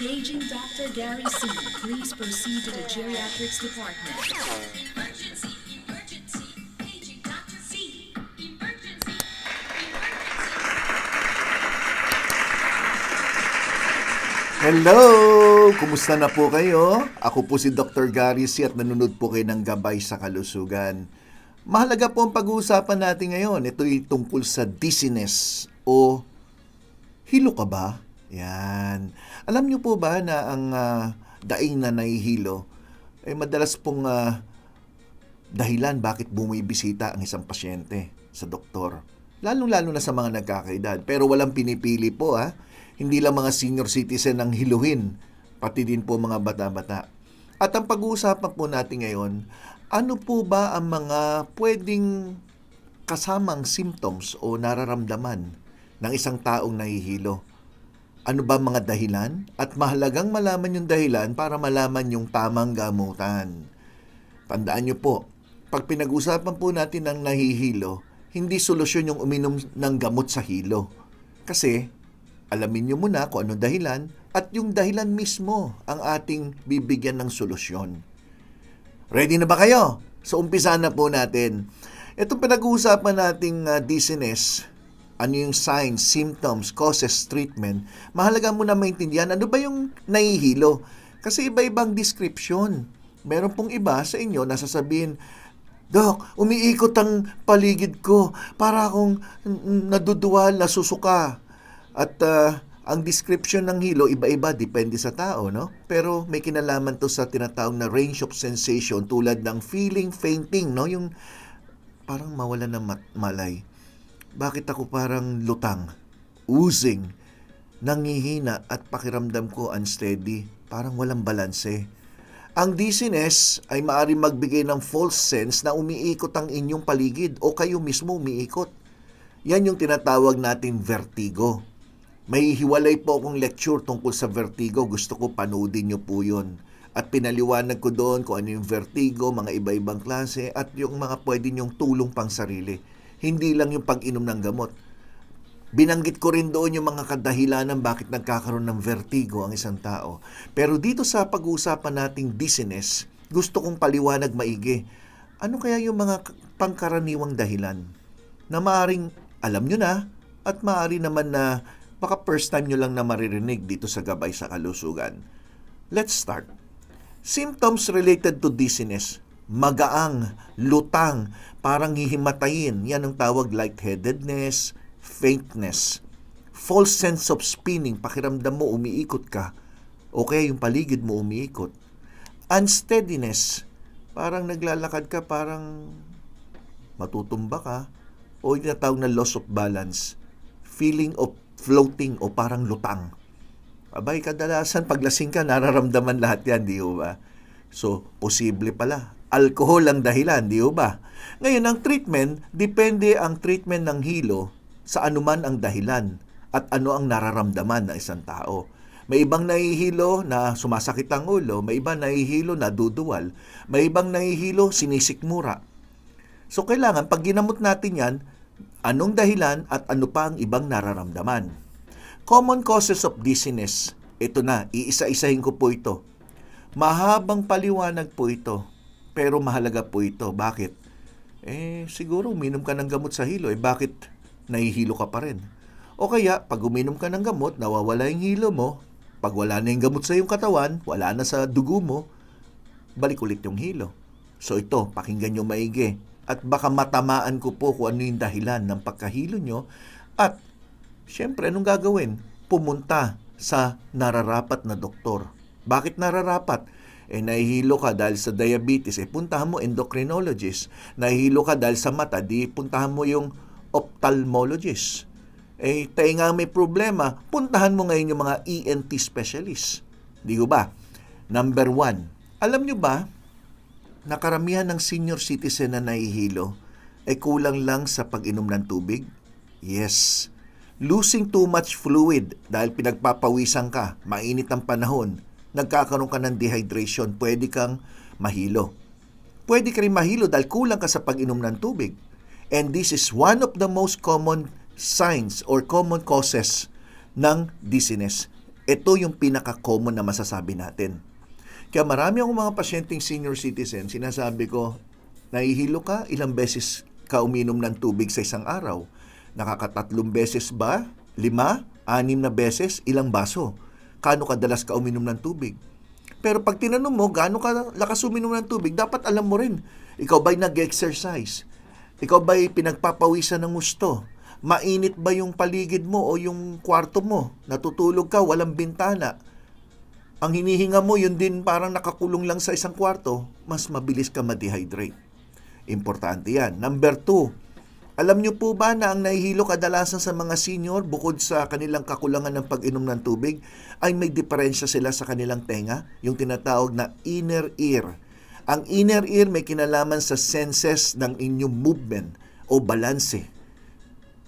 Paging Dr. Gary C. Please proceed to the geriatrics department. Emergency, emergency, paging Dr. C. Emergency, emergency. Hello! Kumusta na po kayo? Ako po si Dr. Gary C. at nanonood po kayo ng Gabay sa Kalusugan. Mahalaga po ang pag-uusapan natin ngayon. Ito'y tungkol sa dizziness o hilo ka ba? Yan. Alam niyo po ba na ang ah, daing na nahihilo ay madalas pong ah, dahilan bakit bumibisita ang isang pasyente sa doktor. Lalong-lalo na sa mga nagkakaedad. Pero walang pinipili po ha. Hindi lang mga senior citizen ang hiluhin, pati din po mga bata-bata. At ang pag-uusapan po natin ngayon, ano po ba ang mga pwedeng kasamang symptoms o nararamdaman ng isang taong nahihilo? Ano ba mga dahilan? At mahalagang malaman yung dahilan para malaman yung tamang gamutan. Tandaan niyo po, pag pinag-usapan po natin ng nahihilo, hindi solusyon yung uminom ng gamot sa hilo. Kasi, alamin niyo muna kung ano dahilan at yung dahilan mismo ang ating bibigyan ng solusyon. Ready na ba kayo? So, umpisa na po natin. Itong pinag-uusapan nating uh, dizziness, ano yung signs, symptoms, causes, treatment, mahalaga mo na maintindihan ano ba yung nahihilo. Kasi iba-ibang description. Meron pong iba sa inyo na sasabihin, Dok, umiikot ang paligid ko para akong naduduwal, nasusuka. At ah, ang description ng hilo, iba-iba, depende sa tao, no? Pero may kinalaman to sa tinatawag na range of sensation tulad ng feeling fainting, no? Yung parang mawala ng malay. Bakit ako parang lutang, oozing, nangihina at pakiramdam ko unsteady, parang walang balanse. Ang dizziness ay maaari magbigay ng false sense na umiikot ang inyong paligid o kayo mismo umiikot. Yan yung tinatawag nating vertigo. May hiwalay po akong lecture tungkol sa vertigo. Gusto ko panoodin nyo po yun. At pinaliwanag ko doon kung ano yung vertigo, mga iba-ibang klase, at yung mga pwede nyong tulong pang sarili. Hindi lang yung pag-inom ng gamot. Binanggit ko rin doon yung mga kadahilanan bakit nagkakaroon ng vertigo ang isang tao. Pero dito sa pag-uusapan nating dizziness, gusto kong paliwanag maigi. Ano kaya yung mga pangkaraniwang dahilan na maaring alam nyo na at maaari naman na baka first time nyo lang na maririnig dito sa Gabay sa Kalusugan. Let's start. Symptoms related to dizziness. Magaang, lutang, parang hihimatayin. Yan ang tawag lightheadedness, faintness. False sense of spinning. Pakiramdam mo umiikot ka. O kaya yung paligid mo umiikot. Unsteadiness. Parang naglalakad ka, parang matutumba ka. O yung tinatawag na loss of balance. Feeling of floating o parang lutang. Abay, kadalasan paglasing ka, nararamdaman lahat yan, di ba? So, posible pala. Alcohol ang dahilan, di ba? Ngayon, ang treatment, depende ang treatment ng hilo sa anuman ang dahilan at ano ang nararamdaman ng isang tao. May ibang nahihilo na sumasakit ang ulo, may ibang nahihilo na duduwal, may ibang nahihilo sinisikmura. So, kailangan, pag ginamot natin yan, anong dahilan at ano pa ang ibang nararamdaman. Common causes of dizziness. Ito na, iisa-isahin ko po ito. Mahabang paliwanag po ito, pero mahalaga po ito. Bakit? Eh, siguro uminom ka ng gamot sa hilo, eh bakit nahihilo ka pa rin? O kaya, pag uminom ka ng gamot, nawawala yung hilo mo, pag wala na yung gamot sa iyong katawan, wala na sa dugo mo, balik ulit yung hilo. So ito, pakinggan nyo maigi. At baka matamaan ko po kung ano yung dahilan ng pagkahilo nyo. At, syempre, anong gagawin? Pumunta sa nararapat na doktor. Bakit nararapat? Eh, nahihilo ka dahil sa diabetes, eh, puntahan mo endocrinologist. Nahihilo ka dahil sa mata, di puntahan mo yung ophthalmologist. Eh, tayo nga may problema, puntahan mo ngayon yung mga ENT specialist. Di ko ba? Number one, alam nyo ba, nakaramihan ng senior citizen na nahihilo ay kulang lang sa pag-inom ng tubig? Yes. Losing too much fluid dahil pinagpapawisan ka, mainit ang panahon, nagkakaroon ka ng dehydration, pwede kang mahilo. Pwede ka rin mahilo dahil kulang ka sa pag-inom ng tubig. And this is one of the most common signs or common causes ng dizziness. Ito yung pinaka-common na masasabi natin. Kaya marami akong mga pasyenteng senior citizen, sinasabi ko, nahihilo ka, ilang beses ka uminom ng tubig sa isang araw? Nakakatatlong beses ba? Lima? Anim na beses? Ilang baso? Kano kadalas ka uminom ng tubig? Pero pag tinanong mo, gaano ka lakas uminom ng tubig, dapat alam mo rin. Ikaw ba'y nag-exercise? Ikaw ba'y pinagpapawisan ng gusto? Mainit ba yung paligid mo o yung kwarto mo? Natutulog ka, walang bintana. Ang hinihinga mo, yun din parang nakakulong lang sa isang kwarto, mas mabilis ka ma-dehydrate. Importante yan. Number two, alam niyo po ba na ang nahihilo kadalasan sa mga senior bukod sa kanilang kakulangan ng pag-inom ng tubig ay may diferensya sila sa kanilang tenga, yung tinatawag na inner ear. Ang inner ear may kinalaman sa senses ng inyong movement o balanse.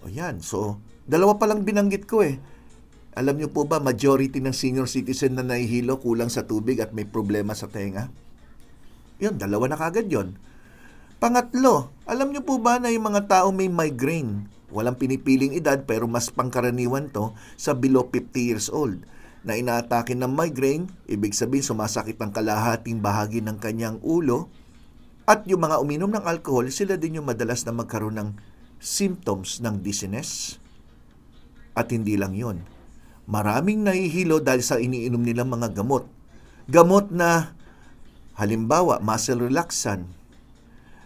O yan, so dalawa pa lang binanggit ko eh. Alam niyo po ba majority ng senior citizen na nahihilo kulang sa tubig at may problema sa tenga? Yun, dalawa na kagad yon. Pangatlo, alam niyo po ba na yung mga tao may migraine? Walang pinipiling edad pero mas pangkaraniwan to sa below 50 years old. Na inaatake ng migraine, ibig sabihin sumasakit ang kalahating bahagi ng kanyang ulo. At yung mga uminom ng alcohol, sila din yung madalas na magkaroon ng symptoms ng dizziness. At hindi lang yon. Maraming nahihilo dahil sa iniinom nilang mga gamot. Gamot na halimbawa muscle relaxant,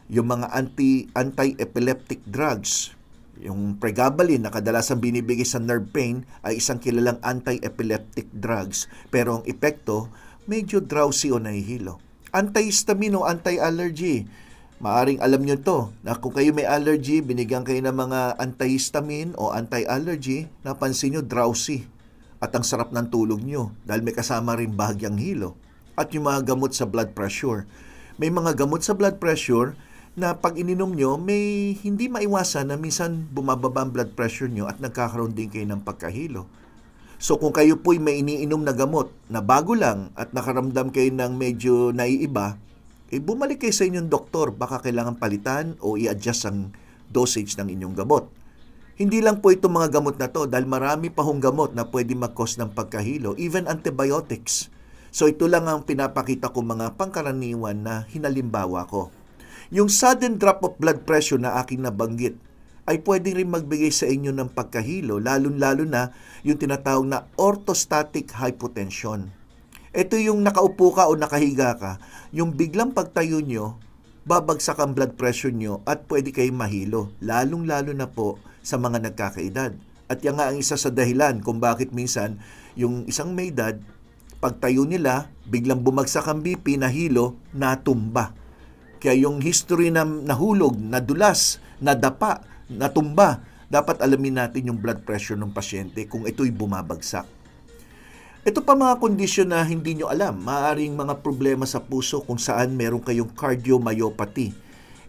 yung mga anti anti-epileptic drugs, yung pregabalin na kadalasan binibigay sa nerve pain ay isang kilalang anti-epileptic drugs pero ang epekto medyo drowsy o nahihilo. Antihistamine o anti-allergy. Maaring alam nyo to na kung kayo may allergy, binigyan kayo ng mga antihistamine o anti-allergy, napansin nyo drowsy at ang sarap ng tulog nyo dahil may kasama rin bahagyang hilo. At yung mga gamot sa blood pressure. May mga gamot sa blood pressure na pag ininom nyo, may hindi maiwasan na minsan bumababa ang blood pressure nyo at nagkakaroon din kayo ng pagkahilo. So kung kayo po'y may iniinom na gamot na bago lang at nakaramdam kayo ng medyo naiiba, eh bumalik kayo sa inyong doktor, baka kailangan palitan o i-adjust ang dosage ng inyong gamot. Hindi lang po itong mga gamot na to dahil marami pa hong gamot na pwede mag-cause ng pagkahilo, even antibiotics. So ito lang ang pinapakita ko mga pangkaraniwan na hinalimbawa ko. Yung sudden drop of blood pressure na aking nabanggit ay pwede rin magbigay sa inyo ng pagkahilo, lalo-lalo na yung tinatawag na orthostatic hypotension. Ito yung nakaupo ka o nakahiga ka, yung biglang pagtayo nyo, babagsak ang blood pressure nyo at pwede kayong mahilo, lalong-lalo na po sa mga nagkakaedad. At yan nga ang isa sa dahilan kung bakit minsan yung isang may edad, pagtayo nila, biglang bumagsak ang BP, nahilo, natumba. Kaya yung history na nahulog, nadulas, nadapa, natumba, dapat alamin natin yung blood pressure ng pasyente kung ito'y bumabagsak. Ito pa mga kondisyon na hindi nyo alam. Maaring mga problema sa puso kung saan meron kayong cardiomyopathy.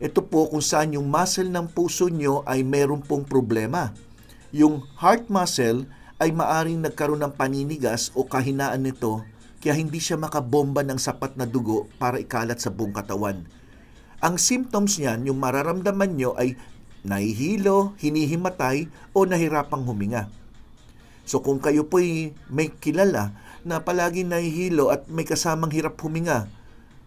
Ito po kung saan yung muscle ng puso nyo ay meron pong problema. Yung heart muscle ay maaring nagkaroon ng paninigas o kahinaan nito kaya hindi siya makabomba ng sapat na dugo para ikalat sa buong katawan. Ang symptoms niyan, yung mararamdaman nyo ay nahihilo, hinihimatay o nahirapang huminga. So kung kayo po'y may kilala na palagi nahihilo at may kasamang hirap huminga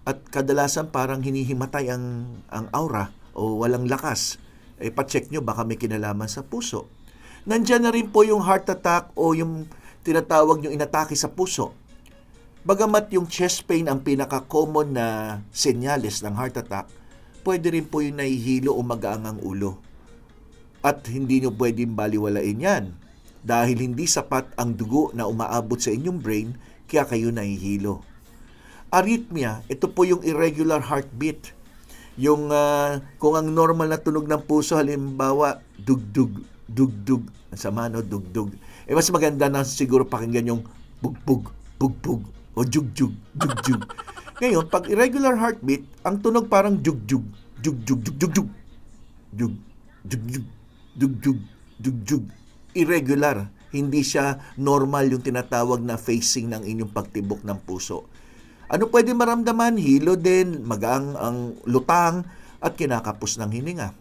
at kadalasan parang hinihimatay ang, ang aura o walang lakas, eh pacheck nyo baka may kinalaman sa puso. Nandyan na rin po yung heart attack o yung tinatawag yung inatake sa puso. Bagamat yung chest pain ang pinaka-common na senyales ng heart attack, pwede rin po yung nahihilo o magaang ang ulo. At hindi nyo pwedeng baliwalain yan dahil hindi sapat ang dugo na umaabot sa inyong brain kaya kayo nahihilo. Arrhythmia, ito po yung irregular heartbeat. Yung uh, kung ang normal na tunog ng puso halimbawa dugdug dugdug sa mano dugdug. Eh mas maganda na siguro pakinggan yung bugbug bugbug o jugjug jugjug. Ngayon, pag irregular heartbeat, ang tunog parang jugjug jugjug jugjug jug jugjug jugjug jugjug irregular. Hindi siya normal yung tinatawag na facing ng inyong pagtibok ng puso. Ano pwede maramdaman? Hilo din, magang ang lutang, at kinakapos ng hininga.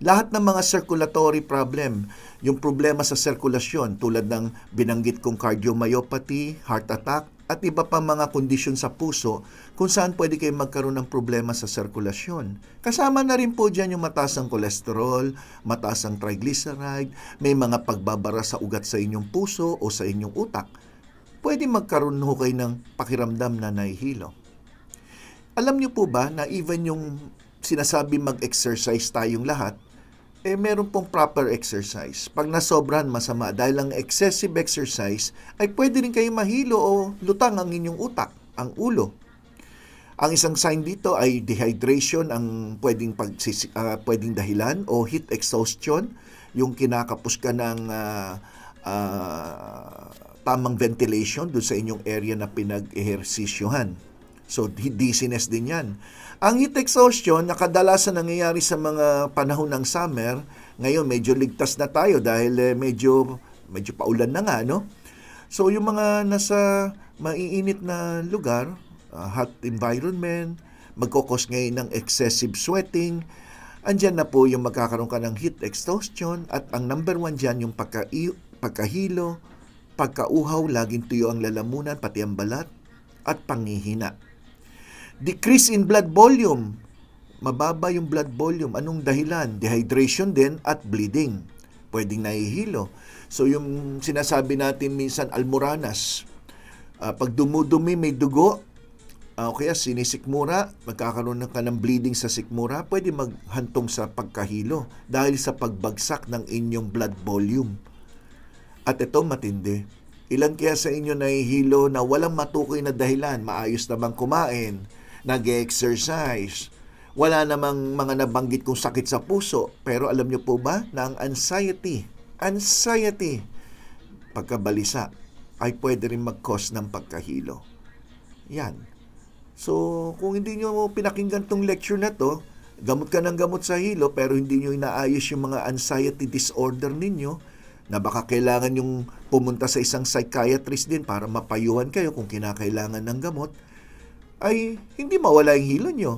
Lahat ng mga circulatory problem, yung problema sa sirkulasyon tulad ng binanggit kong cardiomyopathy, heart attack, at iba pa mga kondisyon sa puso kung saan pwede kayo magkaroon ng problema sa sirkulasyon. Kasama na rin po dyan yung mataas ang kolesterol, mataas ang triglyceride, may mga pagbabara sa ugat sa inyong puso o sa inyong utak. Pwede magkaroon ho kayo ng pakiramdam na nahihilo. Alam niyo po ba na even yung sinasabi mag-exercise tayong lahat, eh meron pong proper exercise. Pag nasobran, masama. Dahil ang excessive exercise, ay pwede rin kayo mahilo o lutang ang inyong utak, ang ulo. Ang isang sign dito ay dehydration ang pwedeng, pag, uh, pwedeng dahilan o heat exhaustion, yung kinakapos ka ng uh, uh, tamang ventilation doon sa inyong area na pinag-ehersisyohan. So, dizziness din yan. Ang heat exhaustion na kadalasan nangyayari sa mga panahon ng summer, ngayon medyo ligtas na tayo dahil eh, medyo medyo paulan na nga, no? So yung mga nasa maiinit na lugar, uh, hot environment, magkokos ngayon ng excessive sweating, andyan na po yung magkakaroon ka ng heat exhaustion at ang number one dyan yung pagka pagkahilo, pagkauhaw, laging tuyo ang lalamunan, pati ang balat, at pangihina. Decrease in blood volume. Mababa yung blood volume. Anong dahilan? Dehydration din at bleeding. Pwedeng nahihilo. So yung sinasabi natin minsan almoranas, uh, pag dumudumi may dugo, uh, kaya sinisikmura, magkakaroon ng ka ng bleeding sa sikmura, pwede maghantong sa pagkahilo dahil sa pagbagsak ng inyong blood volume. At ito matindi. Ilan kaya sa inyo nahihilo na walang matukoy na dahilan, maayos namang kumain, nag-exercise. Wala namang mga nabanggit kong sakit sa puso. Pero alam niyo po ba na ang anxiety, anxiety, pagkabalisa, ay pwede rin mag-cause ng pagkahilo. Yan. So, kung hindi nyo pinakinggan tong lecture na to, gamot ka ng gamot sa hilo pero hindi nyo inaayos yung mga anxiety disorder ninyo, na baka kailangan yung pumunta sa isang psychiatrist din para mapayuhan kayo kung kinakailangan ng gamot, ay hindi mawala yung hilo nyo.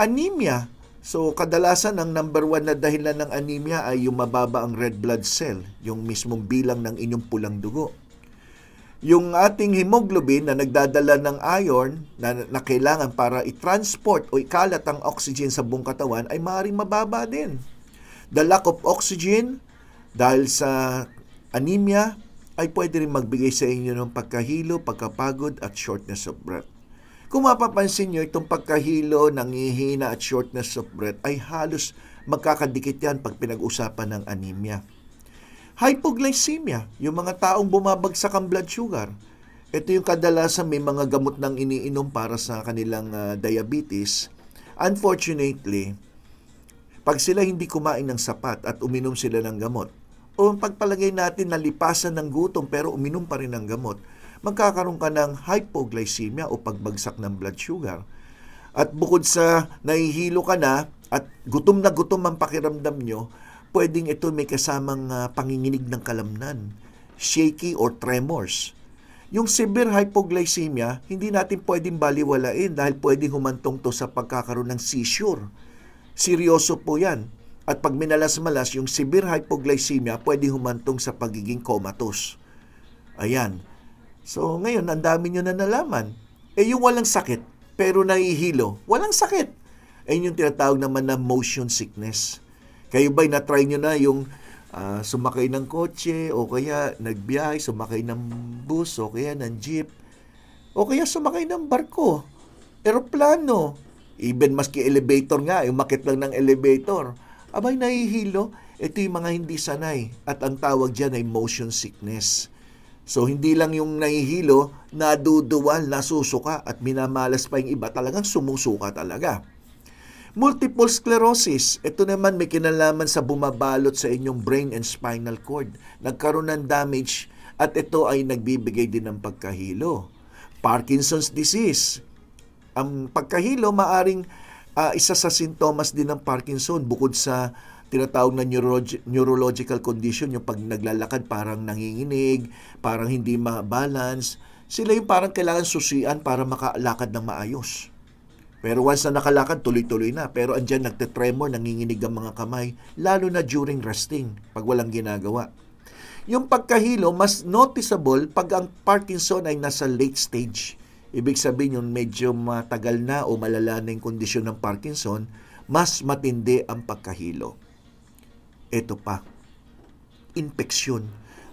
Anemia. So, kadalasan ang number one na dahilan ng anemia ay yung mababa ang red blood cell, yung mismong bilang ng inyong pulang dugo. Yung ating hemoglobin na nagdadala ng iron na, na kailangan para i-transport o ikalat ang oxygen sa buong katawan ay maaaring mababa din. The lack of oxygen dahil sa anemia ay pwede rin magbigay sa inyo ng pagkahilo, pagkapagod at shortness of breath. Kung mapapansin nyo, itong pagkahilo, nangihina at shortness of breath ay halos magkakadikit yan pag pinag-usapan ng anemia. Hypoglycemia, yung mga taong bumabagsak ang blood sugar. Ito yung kadalasan may mga gamot nang iniinom para sa kanilang uh, diabetes. Unfortunately, pag sila hindi kumain ng sapat at uminom sila ng gamot, o pagpalagay natin na lipasan ng gutom pero uminom pa rin ng gamot, magkakaroon ka ng hypoglycemia o pagbagsak ng blood sugar. At bukod sa nahihilo ka na at gutom na gutom ang pakiramdam nyo, pwedeng ito may kasamang uh, panginginig ng kalamnan, shaky or tremors. Yung severe hypoglycemia, hindi natin pwedeng baliwalain dahil pwedeng humantong to sa pagkakaroon ng seizure. Seryoso po yan. At pag minalas-malas, yung severe hypoglycemia pwede humantong sa pagiging comatose. Ayan. So ngayon, ang dami nyo na nalaman. Eh yung walang sakit, pero nahihilo, walang sakit. Eh yung tinatawag naman na motion sickness. Kayo ba'y na-try nyo na yung uh, sumakay ng kotse o kaya nagbiyahe, sumakay ng bus o kaya ng jeep o kaya sumakay ng barko, eroplano, even maski elevator nga, umakit lang ng elevator. Abay, nahihilo. Ito yung mga hindi sanay at ang tawag dyan ay motion sickness. So hindi lang yung nahihilo, naduduwal, nasusuka at minamalas pa yung iba, talagang sumusuka talaga. Multiple sclerosis, ito naman may kinalaman sa bumabalot sa inyong brain and spinal cord. Nagkaroon ng damage at ito ay nagbibigay din ng pagkahilo. Parkinson's disease. Ang pagkahilo maaring uh, isa sa sintomas din ng Parkinson bukod sa tinatawag na neurolog- neurological condition, yung pag naglalakad parang nanginginig, parang hindi ma-balance. Sila yung parang kailangan susian para makalakad ng maayos. Pero once na nakalakad, tuloy-tuloy na. Pero andyan nagtetremor, nanginginig ang mga kamay, lalo na during resting, pag walang ginagawa. Yung pagkahilo, mas noticeable pag ang Parkinson ay nasa late stage. Ibig sabihin yung medyo matagal na o malala na yung kondisyon ng Parkinson, mas matindi ang pagkahilo. Ito pa, infeksyon.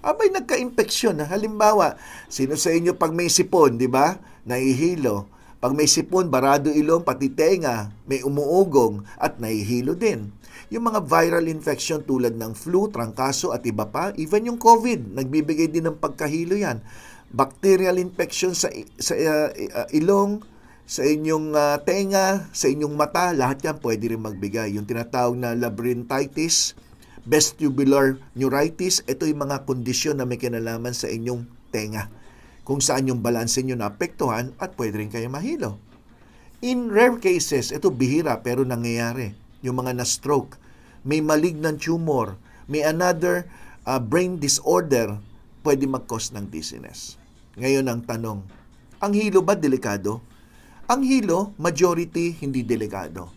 Abay, nagka-infeksyon. Halimbawa, sino sa inyo pag may sipon, di ba? Nahihilo. Pag may sipon, barado ilong, pati tenga, may umuugong at nahihilo din. Yung mga viral infection tulad ng flu, trangkaso at iba pa, even yung COVID, nagbibigay din ng pagkahilo yan. Bacterial infection sa, sa uh, uh, ilong, sa inyong uh, tenga, sa inyong mata, lahat yan pwede rin magbigay. Yung tinatawag na labyrinthitis, vestibular neuritis, ito yung mga kondisyon na may kinalaman sa inyong tenga. Kung saan yung balanse nyo naapektuhan at pwede rin kayo mahilo. In rare cases, ito bihira pero nangyayari. Yung mga na-stroke, may malignant tumor, may another uh, brain disorder, pwede mag-cause ng dizziness. Ngayon ang tanong, ang hilo ba delikado? Ang hilo, majority, hindi delikado.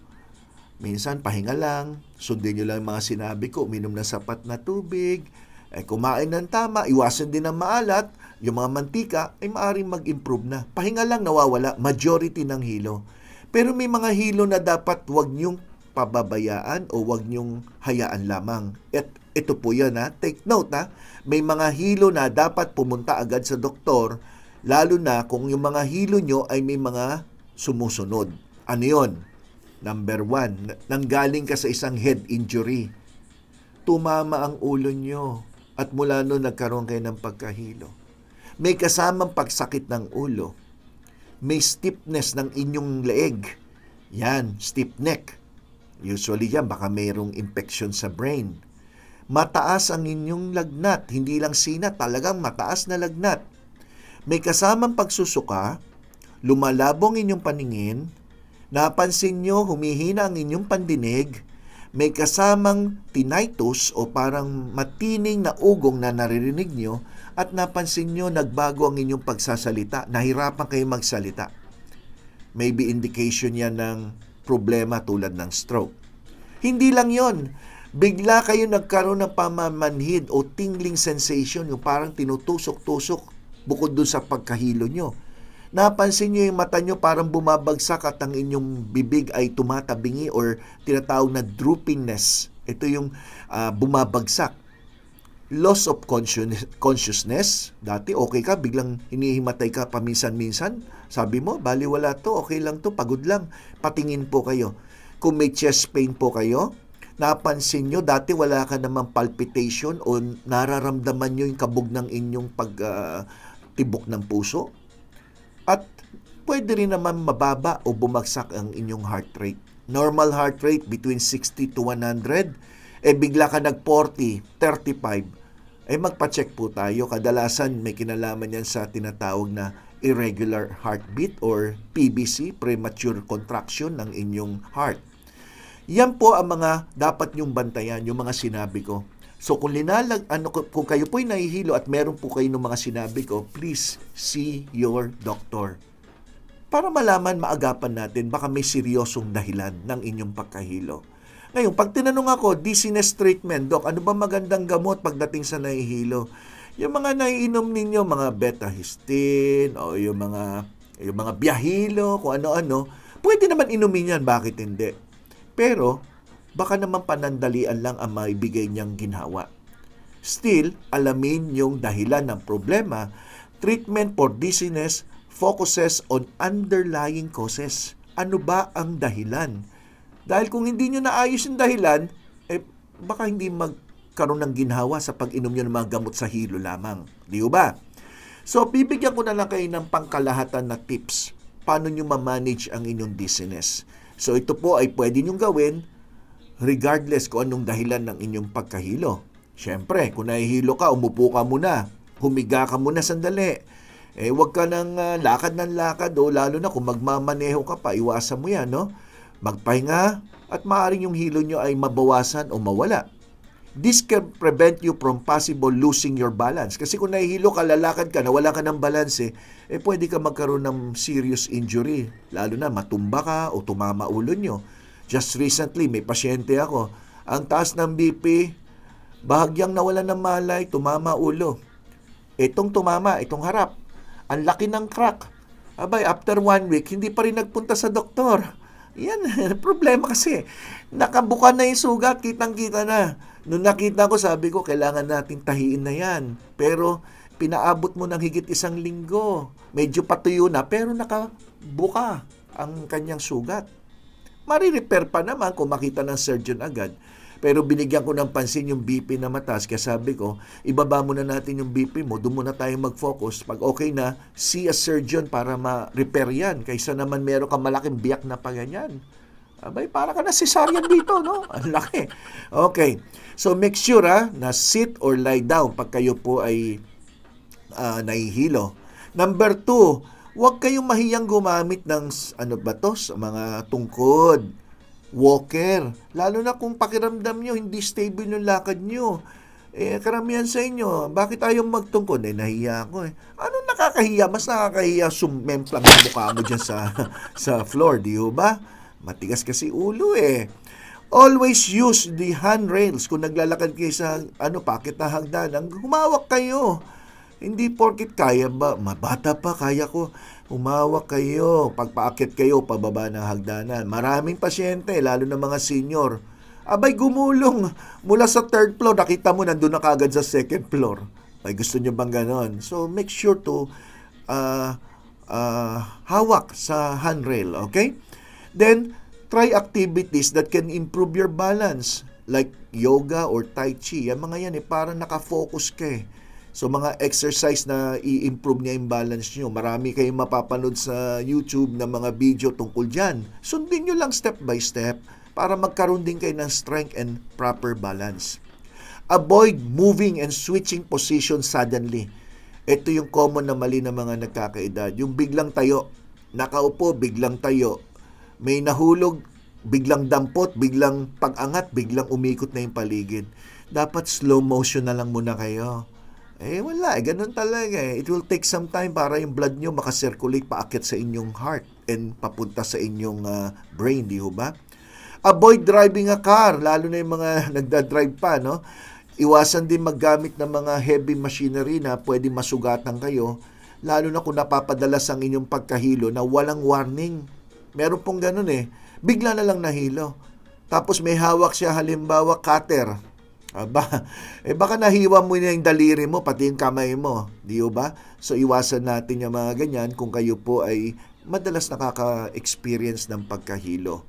Minsan, pahinga lang, sundin nyo lang mga sinabi ko, uminom ng sapat na tubig, eh, kumain ng tama, iwasan din ng maalat, yung mga mantika ay maaaring mag-improve na. Pahinga lang nawawala, majority ng hilo. Pero may mga hilo na dapat wag nyong pababayaan o wag nyong hayaan lamang. At ito po yan ha, take note ha, may mga hilo na dapat pumunta agad sa doktor, lalo na kung yung mga hilo nyo ay may mga sumusunod. Ano yon? Number one, nanggaling ka sa isang head injury. Tumama ang ulo nyo at mula noon nagkaroon kayo ng pagkahilo. May kasamang pagsakit ng ulo. May stiffness ng inyong leeg. Yan, stiff neck. Usually yan, baka mayroong infection sa brain. Mataas ang inyong lagnat, hindi lang sinat, talagang mataas na lagnat. May kasamang pagsusuka, lumalabong inyong paningin, Napansin nyo, humihina ang inyong pandinig, may kasamang tinnitus o parang matining na ugong na naririnig nyo at napansin nyo nagbago ang inyong pagsasalita, nahirapan kayo magsalita. Maybe indication yan ng problema tulad ng stroke. Hindi lang yon bigla kayo nagkaroon ng pamamanhid o tingling sensation, yung parang tinutusok-tusok bukod dun sa pagkahilo nyo napansin nyo yung mata nyo parang bumabagsak at ang inyong bibig ay tumatabingi or tinatawag na droopingness. Ito yung uh, bumabagsak. Loss of consciousness. Dati okay ka, biglang hinihimatay ka paminsan-minsan. Sabi mo, bali wala to, okay lang to, pagod lang. Patingin po kayo. Kung may chest pain po kayo, napansin nyo, dati wala ka namang palpitation o nararamdaman nyo yung kabog ng inyong pag uh, tibok ng puso, at pwede rin naman mababa o bumagsak ang inyong heart rate. Normal heart rate between 60 to 100, eh bigla ka nag 40, 35, eh magpa-check po tayo. Kadalasan may kinalaman yan sa tinatawag na irregular heartbeat or PBC, premature contraction ng inyong heart. Yan po ang mga dapat nyong bantayan, yung mga sinabi ko. So kung linalag, ano, kung kayo po'y nahihilo at meron po kayo ng mga sinabi ko, please see your doctor. Para malaman, maagapan natin, baka may seryosong dahilan ng inyong pagkahilo. Ngayon, pag tinanong ako, dizziness treatment, Doc, ano ba magandang gamot pagdating sa nahihilo? Yung mga naiinom ninyo, mga beta-histin, o yung mga, yung mga biyahilo, kung ano-ano, pwede naman inumin yan, bakit hindi? Pero, baka naman panandalian lang ang maibigay niyang ginhawa. Still, alamin yung dahilan ng problema. Treatment for dizziness focuses on underlying causes. Ano ba ang dahilan? Dahil kung hindi nyo naayos yung dahilan, eh, baka hindi magkaroon ng ginhawa sa pag-inom nyo ng mga gamot sa hilo lamang. Di ba? So, bibigyan ko na lang kayo ng pangkalahatan na tips paano nyo ma-manage ang inyong dizziness. So, ito po ay pwede nyo gawin regardless kung anong dahilan ng inyong pagkahilo. Siyempre, kung nahihilo ka, umupo ka muna. Humiga ka muna sandali. Eh, huwag ka ng uh, lakad ng lakad o lalo na kung magmamaneho ka pa, iwasan mo yan, no? Magpahinga at maaaring yung hilo nyo ay mabawasan o mawala. This can prevent you from possible losing your balance. Kasi kung nahihilo ka, lalakad ka, nawala ka ng balance, eh, eh pwede ka magkaroon ng serious injury. Lalo na matumba ka o tumama ulo nyo. Just recently, may pasyente ako. Ang taas ng BP, bahagyang nawala ng malay, tumama ulo. Itong tumama, itong harap. Ang laki ng crack. Abay, after one week, hindi pa rin nagpunta sa doktor. Yan, problema kasi. Nakabuka na yung sugat, kitang-kita na. Nung nakita ko, sabi ko, kailangan nating tahiin na yan. Pero, pinaabot mo ng higit isang linggo. Medyo patuyo na, pero nakabuka ang kanyang sugat. Marirepair pa naman kung makita ng surgeon agad. Pero binigyan ko ng pansin yung BP na mataas. Kaya sabi ko, ibaba muna natin yung BP mo. Doon muna tayo mag-focus. Pag okay na, see a surgeon para ma-repair yan. Kaysa naman meron ka malaking biyak na pa ganyan. Abay, para ka na cesarean dito, no? Ang laki. Okay. So, make sure ha, na sit or lie down pag kayo po ay uh, nahihilo. Number two, huwag kayong mahiyang gumamit ng, ano ba to, mga tungkod, walker. Lalo na kung pakiramdam nyo, hindi stable yung lakad nyo. Eh, karamihan sa inyo, bakit ayaw magtungkod? Eh, nahiya ako eh. Anong nakakahiya? Mas nakakahiya sumemplang yung mukha mo dyan sa, sa floor, di ba? Matigas kasi ulo eh. Always use the handrails kung naglalakad kayo sa ano, pakit na hagdanan. Humawak kayo. Hindi porkit kaya ba, mabata pa, kaya ko. Humawak kayo. Pagpaakit kayo, pababa ng hagdanan. Maraming pasyente, lalo na mga senior. Abay, gumulong. Mula sa third floor, nakita mo, nandun na kagad sa second floor. Ay, gusto nyo bang ganon? So, make sure to uh, uh, hawak sa handrail, okay? Then, try activities that can improve your balance like yoga or tai chi. Yan mga yan eh, para nakafocus ka eh. So mga exercise na i-improve niya yung balance nyo. Marami kayong mapapanood sa YouTube na mga video tungkol dyan. Sundin nyo lang step by step para magkaroon din kayo ng strength and proper balance. Avoid moving and switching position suddenly. Ito yung common na mali ng mga nagkakaedad. Yung biglang tayo, nakaupo, biglang tayo, may nahulog, biglang dampot, biglang pag-angat, biglang umikot na yung paligid. Dapat slow motion na lang muna kayo. Eh wala, eh, ganun talaga eh. It will take some time para yung blood nyo makasirculate paakit sa inyong heart and papunta sa inyong uh, brain, di ba? Avoid driving a car, lalo na yung mga nagda-drive pa, no? Iwasan din maggamit ng mga heavy machinery na pwede masugatan kayo, lalo na kung napapadalas ang inyong pagkahilo na walang warning Meron pong ganun eh. Bigla na lang nahilo. Tapos may hawak siya halimbawa cutter. Aba, eh baka nahiwa mo na yung daliri mo, pati yung kamay mo. Di ba? So iwasan natin yung mga ganyan kung kayo po ay madalas nakaka-experience ng pagkahilo.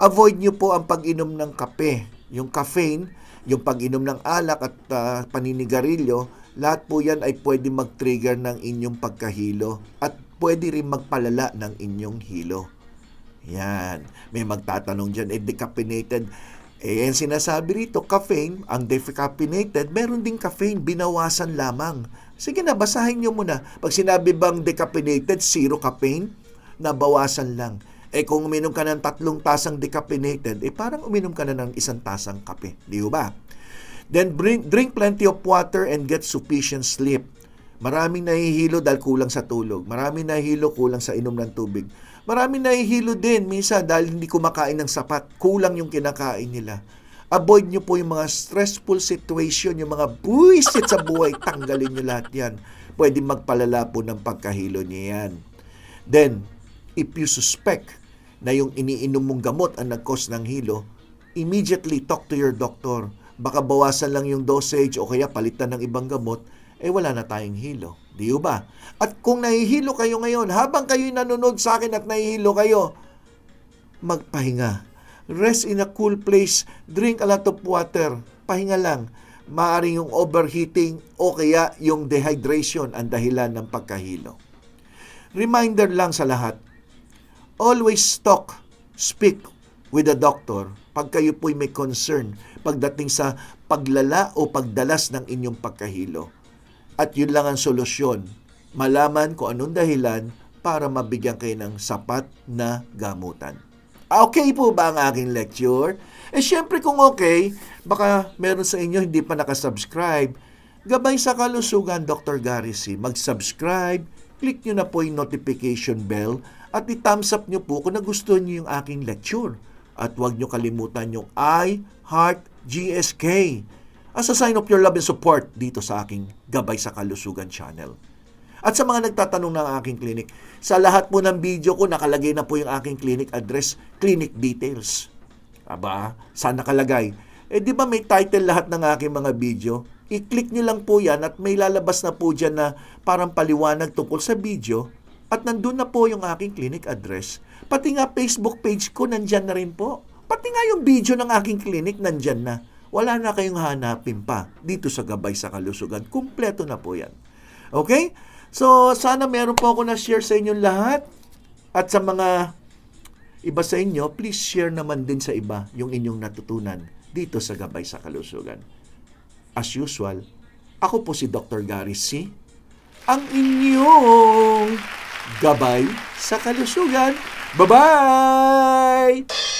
Avoid nyo po ang pag-inom ng kape. Yung caffeine, yung pag-inom ng alak at uh, paninigarilyo, lahat po yan ay pwede mag-trigger ng inyong pagkahilo at pwede rin magpalala ng inyong hilo. Yan. May magtatanong dyan, eh, decaffeinated. Eh, yan sinasabi rito, caffeine, ang decaffeinated, meron din caffeine, binawasan lamang. Sige na, basahin nyo muna. Pag sinabi bang decaffeinated, zero caffeine, nabawasan lang. Eh kung uminom ka ng tatlong tasang decaffeinated, eh parang uminom ka na ng isang tasang kape. Di ba? Then bring, drink plenty of water and get sufficient sleep. Maraming nahihilo dahil kulang sa tulog. Maraming nahihilo kulang sa inom ng tubig. Marami nahihilo din minsan dahil hindi kumakain ng sapat. Kulang yung kinakain nila. Avoid nyo po yung mga stressful situation, yung mga buwisit sa buhay. Tanggalin nyo lahat yan. Pwede magpalala po ng pagkahilo niya yan. Then, if you suspect na yung iniinom mong gamot ang nag-cause ng hilo, immediately talk to your doctor. Baka bawasan lang yung dosage o kaya palitan ng ibang gamot, eh wala na tayong hilo. Di ba? At kung nahihilo kayo ngayon, habang kayo nanonood sa akin at nahihilo kayo, magpahinga. Rest in a cool place. Drink a lot of water. Pahinga lang. Maaring yung overheating o kaya yung dehydration ang dahilan ng pagkahilo. Reminder lang sa lahat, always talk, speak with a doctor pag kayo po'y may concern pagdating sa paglala o pagdalas ng inyong pagkahilo at yun lang ang solusyon. Malaman kung anong dahilan para mabigyan kayo ng sapat na gamutan. Ah, Okay po ba ang aking lecture? Eh syempre kung okay, baka meron sa inyo hindi pa nakasubscribe. Gabay sa kalusugan, Dr. Gary C. Mag-subscribe, click nyo na po yung notification bell at i-thumbs up nyo po kung nagustuhan nyo yung aking lecture. At huwag nyo kalimutan yung I, Heart, GSK as a sign of your love and support dito sa aking Gabay sa Kalusugan channel. At sa mga nagtatanong ng aking clinic, sa lahat po ng video ko nakalagay na po yung aking clinic address, clinic details. Aba, saan nakalagay? Eh di ba may title lahat ng aking mga video? I-click nyo lang po yan at may lalabas na po dyan na parang paliwanag tungkol sa video at nandun na po yung aking clinic address. Pati nga Facebook page ko nandyan na rin po. Pati nga yung video ng aking clinic nandyan na. Wala na kayong hanapin pa dito sa Gabay sa Kalusugan. Kumpleto na po yan. Okay? So, sana meron po ako na-share sa inyong lahat. At sa mga iba sa inyo, please share naman din sa iba yung inyong natutunan dito sa Gabay sa Kalusugan. As usual, ako po si Dr. Gary C. Ang inyong Gabay sa Kalusugan. Bye-bye!